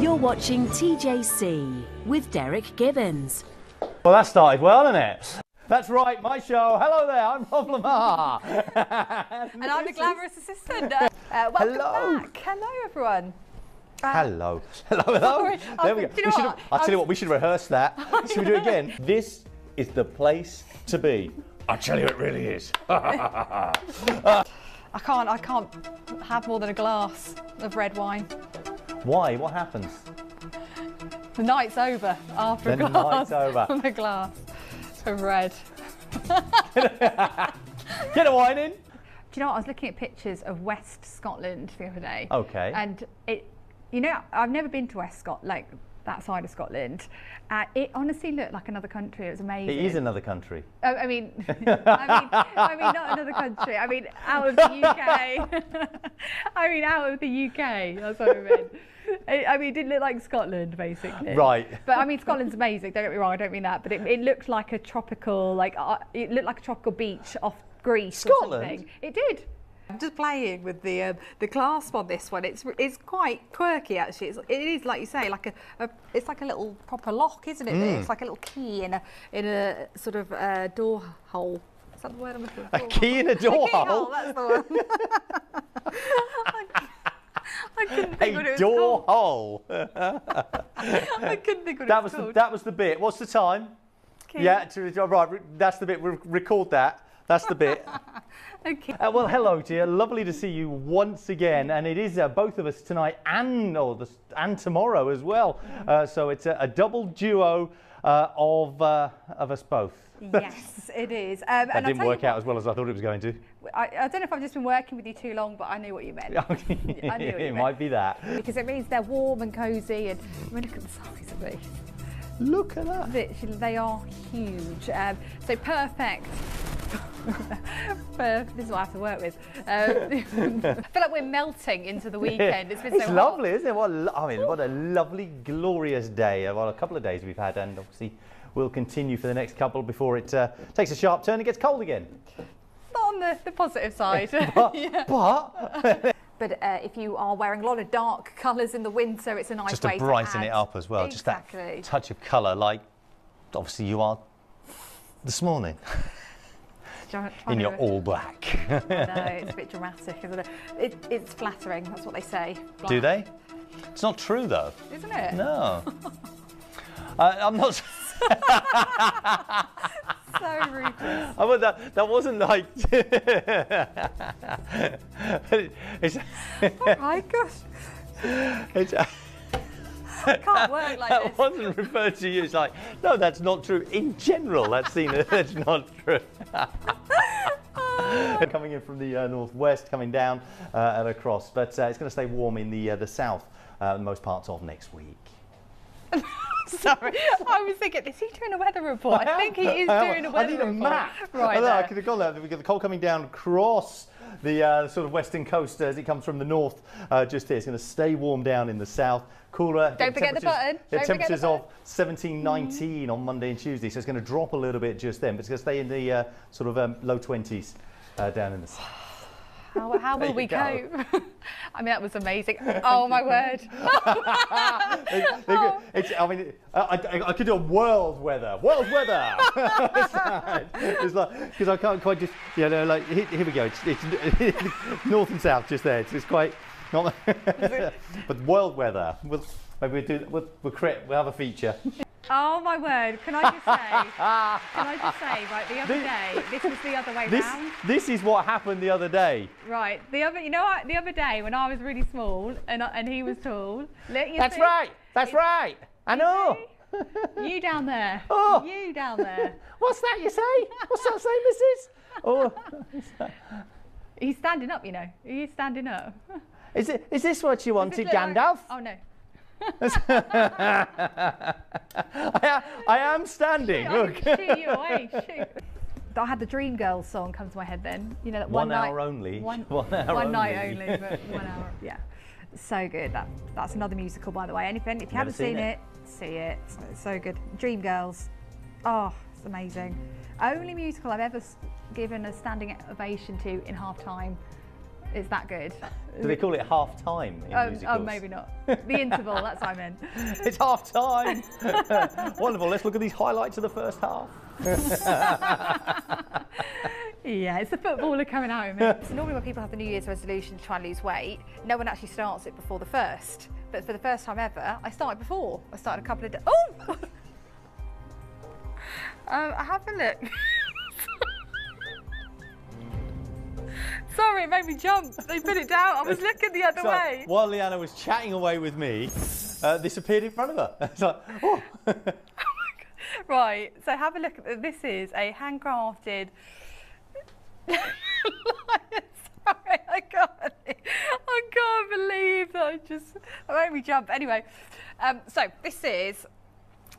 You're watching TJC with Derek Gibbons. Well, that started well, didn't it? That's right, my show. Hello there, I'm Rob Lamarr. And I'm the glamorous assistant. Uh, uh, welcome Hello. back. Hello, everyone. hello. Hello, hello. Sorry. There we go. you We should what? I'll I tell you what, we should rehearse that. Should we do it again? This is the place to be. I tell you, it really is. I can't. I can't have more than a glass of red wine. Why? What happens? The night's over after The a glass. night's over. From a glass of red. Get a wine in. Do you know what? I was looking at pictures of West Scotland the other day. Okay. And it, you know, I've never been to West Scotland, like that side of Scotland. Uh, it honestly looked like another country. It was amazing. It is another country. I I mean, I mean, I mean, not another country. I mean, out of the UK. I mean, out of the UK. That's what I meant. I I mean, it didn't look like Scotland, basically. Right. But I mean, Scotland's amazing. Don't get me wrong. I don't mean that. But it, it looked like a tropical, like uh, it looked like a tropical beach off Greece or Scotland? something. It did. I'm just playing with the um, the clasp on this one. It's it's quite quirky actually. It's, it is like you say, like a, a it's like a little proper lock, isn't it? Mm. It's like a little key in a in a sort of uh, door hole. Is that the word I'm looking for? A key in a door keyhole, hole? That's the one. I couldn't think what it A was door called. hole. I couldn't think what That it was was the, called. that was the bit. What's the time? Key. Yeah, to, right. That's the bit. Re- record that. That's the bit. Okay. Uh, well, hello, dear. Lovely to see you once again, and it is uh, both of us tonight and or the, and tomorrow as well. Uh, so it's a, a double duo uh, of uh, of us both. Yes, it is. Um, That and didn't work out as well as I thought it was going to. I, I don't know if I've just been working with you too long, but I knew what you meant. I knew what you it meant. might be that. because it means they're warm and cosy. And I mean, look at the size of these. Look at that. Literally, they are huge. Um, so perfect. This is what I have to work with. Um, I feel like we're melting into the weekend. It's been It's so hot. lovely, isn't it? What a, I mean, what a lovely, glorious day. Well, a couple of days we've had, and obviously we'll continue for the next couple before it uh, takes a sharp turn and gets cold again. Not on the, the positive side. But, Yeah. but But uh, if you are wearing a lot of dark colours in the winter, it's a nice just way to brighten add. it up as well. Just that touch of colour, like obviously you are this morning in your all black. No, it's a bit dramatic, isn't it? it? It's flattering. That's what they say. Do they? It's not true though. Isn't it? No. I, I'm not. So ruthless. I mean, that, that wasn't like. it's, oh my gosh. it's, Can't work like that this. wasn't referred to you. It's like, no, that's not true. In general, that's seen that's not true. coming in from the uh, northwest, coming down uh, and across, but uh, it's going to stay warm in the uh, the south uh, most parts of next week. Sorry. I was thinking, is he doing a weather report? I think he is I am. doing a I weather need a report. map. Right I, I could have gone there. We get the cold coming down across the uh, sort of western coast as it comes from the north. Uh, just here, it's going to stay warm down in the south. Cooler. Don't forget the temperatures- button. yeah, Don't forget the temperatures of 17, 19 on Monday and Tuesday, so it's going to drop a little bit just then, but it's going to stay in the uh, sort of um, low 20s uh, down in the south. How, how will we go. cope? I mean, that was amazing. Oh my word. It- it- it's, I mean, I, I, I could do a world weather. World weather. it's like because I can't quite just you know like here, here we go. It's, it's north and south just there. It's, it's quite not. but world weather. We'll maybe we'll do. We'll, we'll create. We'll have a feature. Oh my word. Can I just say, can I just say, right, the other This- day, this was the other way This round. this is what happened the other day. Right, the other, you know what, the other day when I was really small and, I- and he was tall. You That's see? right. That's right. I know. You down there. Oh. You down there. What's that you say? What's that say, Mrs? Oh, He's standing up, you know. He's standing up. is it? Is this what you wanted, look like- Gandalf? Oh no. I, am, I am standing. I Look. can shoot you away. Shoot. I had the Dreamgirls song come to my head then. You know that one, One night, hour only. One, One hour one night only. only, but one hour. Yeah, so good. That that's another musical, by the way. Anything if you Never haven't seen, seen it. it. see it. It's so good. Dreamgirls. Oh, it's amazing. Only musical I've ever given a standing ovation to in half time. It's that good. Do they call it half time in Oh, musicals? oh, maybe not. The interval, that's what I meant. It's half time. Wonderful. Let's look at these highlights of the first half. Yeah, it's the footballer coming out of me. So normally when people have the New Year's resolution to try and lose weight, no one actually starts it before the first. But for the first time ever, I started before. I started a couple of days. Oh! um, I have a look. Sorry, it made me jump. They put it down. I was looking the other So, way. while Lianna was chatting away with me, uh, this appeared in front of her. It's like, oh. Right, so have a look at this. is a handcrafted. Sorry, I can't. I can't believe that I just. It made me jump. Anyway, um, so this is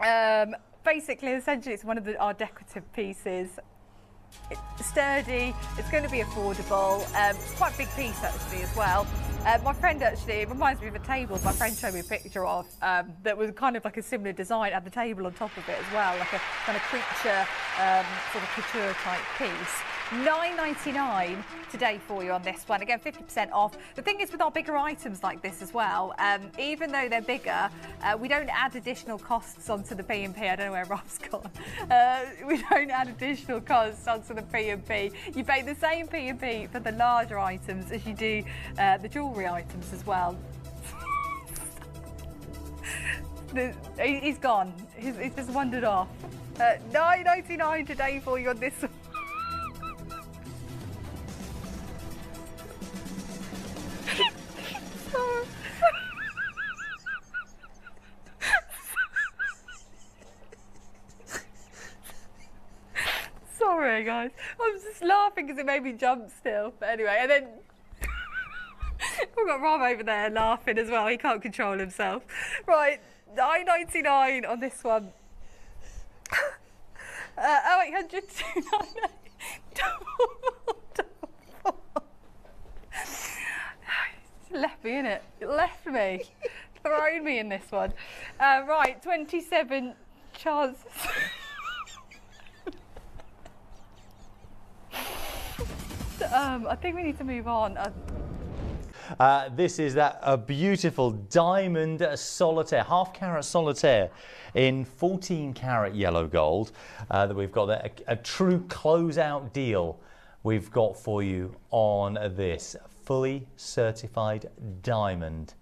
um, basically, essentially, it's one of the, our decorative pieces. It's sturdy. It's going to be affordable. Um, it's quite a big piece actually as well. Uh, my friend actually it reminds me of a table. My friend showed me a picture of um, that was kind of like a similar design. Had the table on top of it as well, like a kind of creature um, sort of couture type piece. 9.99 today for you on this one. Again, 50% off. The thing is with our bigger items like this as well, um, even though they're bigger, uh, we don't add additional costs onto the P&P. I don't know where Rob's gone. Uh, we don't add additional costs onto the P&P. You pay the same P&P for the larger items as you do uh, the jewellery items as well. The- he- he's gone. He's, he's just wandered off. Uh, 9.99 today for you on this one. Guys. I was just laughing because it made me jump still. But anyway, and then we've got Rob over there laughing as well. He can't control himself. Right, nine ninety nine on this one. Uh, oh, 0800 left me in it. It left me. Thrown me in this one. Uh, right, 27 chances. Um, I think we need to move on. Uh, Uh, this is that a beautiful diamond solitaire, half carat solitaire in 14 carat yellow gold uh, that we've got there. A, a true closeout deal we've got for you on this fully certified diamond.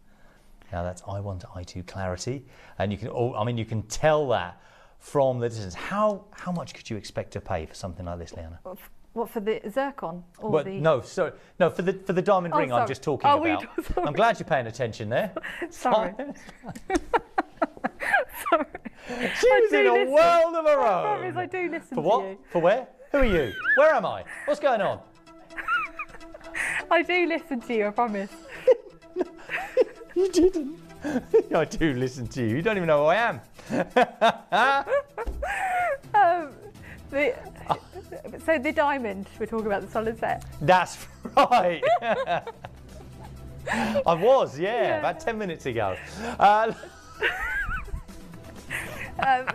Now that's I1 to I2 clarity, and you can. Oh, I mean, you can tell that from the distance. How how much could you expect to pay for something like this, Lianna? What for the zircon or But the? no, sorry, no for the for the diamond Oh, ring. I'm just talking Oh, about. sorry. I'm glad you're paying attention there. Sorry. Sorry. She I was do in a listen. world of her I own. promise I do listen For what? For where? Who are you? Where am I? What's going on? I do listen to you. I promise. You didn't. I do listen to you. You don't even know who I am. The, so the diamond. We're talking about the solid set. That's right. I was, yeah, Yeah. about 10 minutes ago. Uh, Um,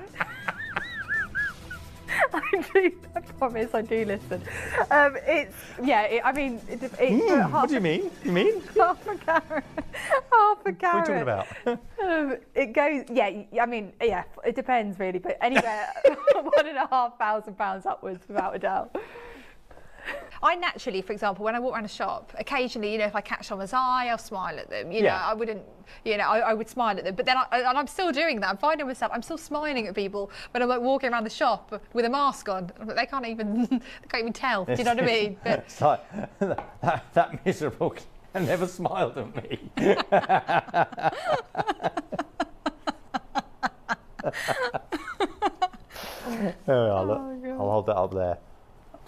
I promise. I do listen. Um, it's yeah. It, I mean, it, it's half, what do you mean? You mean? half a carrot. Half a What carrot. are you talking about? Um, it goes, yeah, I mean, yeah, it depends really, but anywhere one and a half thousand pounds upwards, without a doubt. I naturally, for example, when I walk around a shop, occasionally, you know, if I catch someone's eye, I'll smile at them. You know, I wouldn't, you know, I, I would smile at them. But then, I, and I'm still doing that. I'm finding myself, I'm still smiling at people when I'm like walking around the shop with a mask on. They can't even, they can't even tell. Do you know what I mean? But It's like, that, that miserable can never smiled at me. Oh, I'll, I'll hold that up there.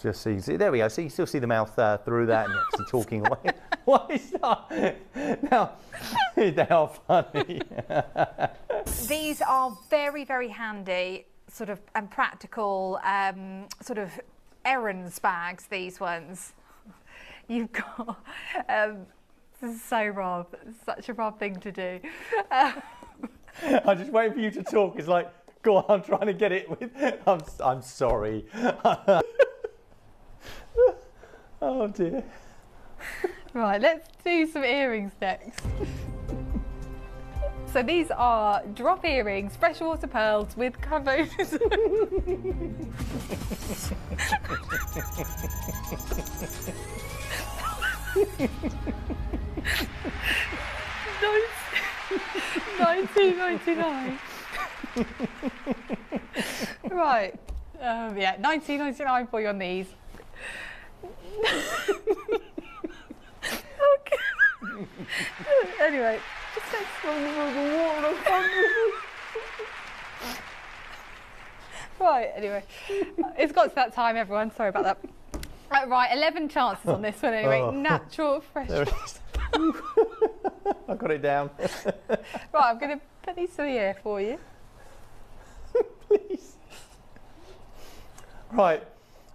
Just so you see. There we go. So you still see the mouth uh, through that and actually talking away. Why is that? Now, they are funny. these are very, very handy, sort of, and practical, um, sort of errands bags, these ones. You've got, um, this is so Rob, such a Rob thing to do. Uh, I'm just waiting for you to talk. It's like, go on, I'm trying to get it with. I'm, I'm sorry. Oh dear. Right, let's do some earrings next. so these are drop earrings, freshwater pearls with covers. Nineteen ninety nine. right. Um, yeah, nineteen ninety nine for you on these. Okay. anyway, just let's go the water. Right, anyway. It's got to that time, everyone. Sorry about that. Uh, right, 11 chances on this one anyway. Oh. Natural, fresh. There it is. I got it down. Right, I'm going to put these to the air for you. Please. Right,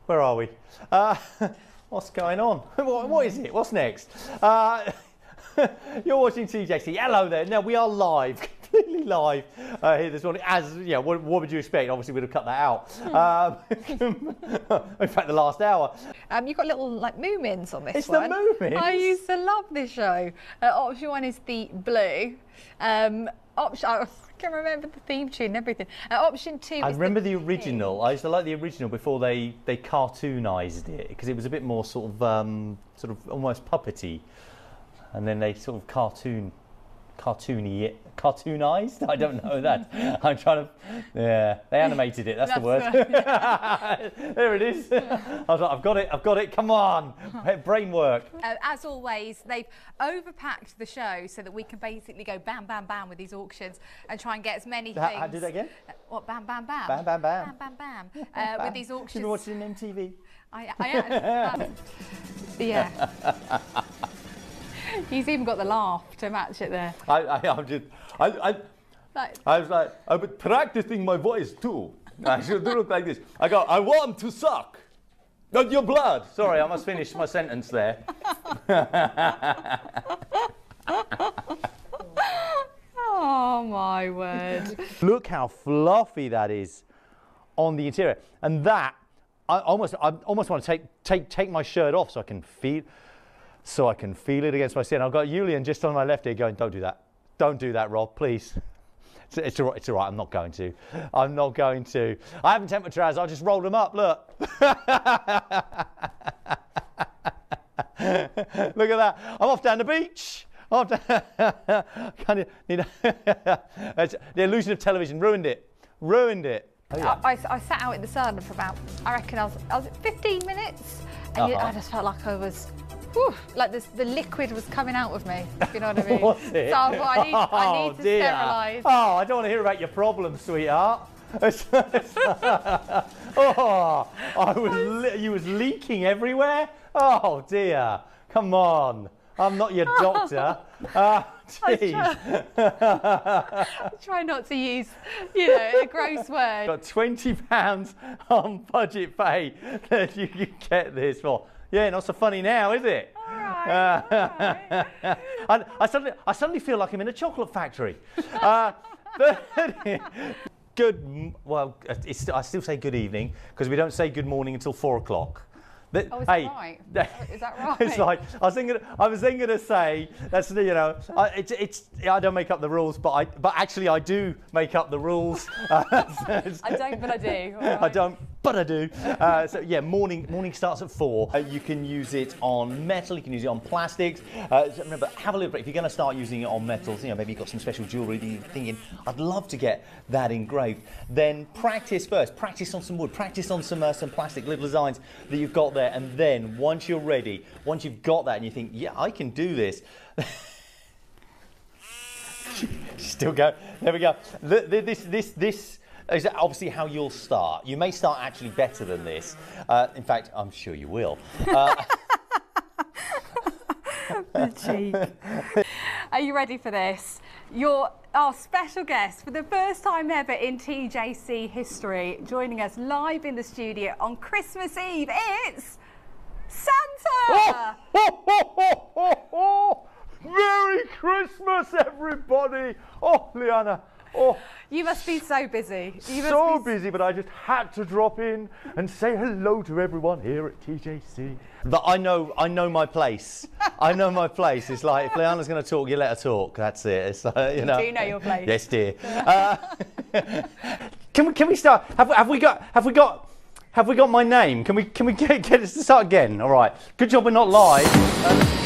where are we? Uh, what's going on? What, what is it? What's next? Uh, you're watching TJC. Hello there. Now we are live, completely live uh, here this morning. As yeah, what, what would you expect? Obviously, we'd have cut that out. Um, in fact, the last hour. Um, you've got little like Moomins on this It's the one. Moomins? I used to love this show. Uh, option one is the blue. Um, option I can remember the theme tune and everything. Uh, option two. I remember the pink. original. I used to like the original before they they cartoonized it because it was a bit more sort of um, sort of almost puppety, and then they sort of cartoon cartoony cartoonized. I don't know that. I'm trying to. Yeah, they animated it. That's, the word. That's there it is. I was like, I've got it. I've got it. Come on, brain work. Uh, as always, they've overpacked the show so that we can basically go bam, bam, bam with these auctions and try and get as many How- things. how- do that again? Uh, What bam, bam, bam? Bam, bam, bam. Bam, bam, bam. Uh, with these You've auctions. been watching MTV. I, I am. um, yeah. He's even got the laugh to match it there. I, I, I'm just. I, I, Like, I was like, I've been practicing my voice too. I should do look like this. I go, I want to suck. Not your blood. Sorry, I must finish my sentence there. oh my word. Look how fluffy that is on the interior. And that, I almost, I almost want to take, take, take my shirt off so I can feel, so I can feel it against my skin. I've got Julian just on my left ear going, don't do that. Don't do that, Rob, please. It's, it's all right. It's all right. I'm not going to. I'm not going to. I haven't trousers. I just rolled them up. Look. Look at that. I'm off down the beach. I'm off down. kind of need a the illusion of television ruined it. Ruined it. Oh, yeah. I, I, I sat out in the sun for about, I reckon I was, I was 15 minutes, and Uh-huh. I just felt like I was, whew, like this, the liquid was coming out of me. if You know what I mean? Was it? So I, I need, I Oh, need to dear. sterilise. Oh, I don't want to hear about your problems, sweetheart. Oh, I was you was leaking everywhere. Oh dear, come on. I'm not your doctor. Ah, jeez. Try try, not to use, you know, a gross word. Got 20 pounds on budget pay that you can get this for. Yeah, not so funny now, is it? All right, all right. I, I suddenly, I suddenly feel like I'm in a chocolate factory. Uh, but- good, well, it's, I still say good evening because we don't say good morning until four o'clock. But, Oh, is that right? Is that right? It's like I was thinking. I was thinking to say that's you know. I, it's it's. I don't make up the rules, but I but actually I do make up the rules. I don't, but I do. all I don't, but I do. Uh, so yeah, morning morning starts at four. Uh, you can use it on metal. You can use it on plastics. Uh, remember, have a look. If you're going to start using it on metals, you know maybe you've got some special jewellery that you're thinking, I'd love to get that engraved. Then practice first. Practice on some wood. Practice on some uh, some plastic little designs that you've got there. And then once you're ready, once you've got that, and you think, yeah, I can do this. Still go. There we go. Th- th- This, this, this is obviously how you'll start. You may start actually better than this. Uh, in fact, I'm sure you will. Are you ready for this? Your our special guest for the first time ever in TJC history, joining us live in the studio on Christmas Eve. It's Santa. Merry Christmas, everybody! Oh, Lianna, Oh, You must be so busy. You so be busy, but I just had to drop in and say hello to everyone here at TJC. But I know, I know my place. I know my place. It's like if Lianna's going to talk, you let her talk. That's it. It's uh, you know. do know your place. Yes, dear. Uh, can we can we start? Have, have we got have we got have we got my name? Can we can we get get us to start again? All right. Good job we're not live. Uh,